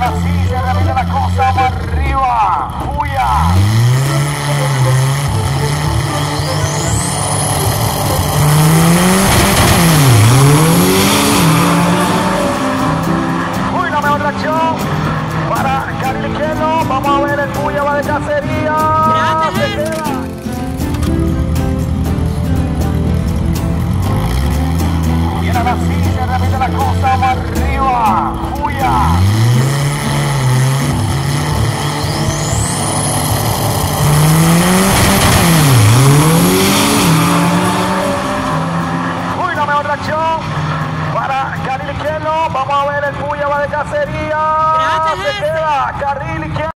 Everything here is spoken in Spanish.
Ahora sí, se repite la cosa para arriba. ¡Fuya! Uy, la mejor reacción para Caril Vamos a ver el Fuya va de cacería. Atención para carril izquierdo. Vamos a ver el Puya va de cacería. Gracias, Se queda carril izquierdo.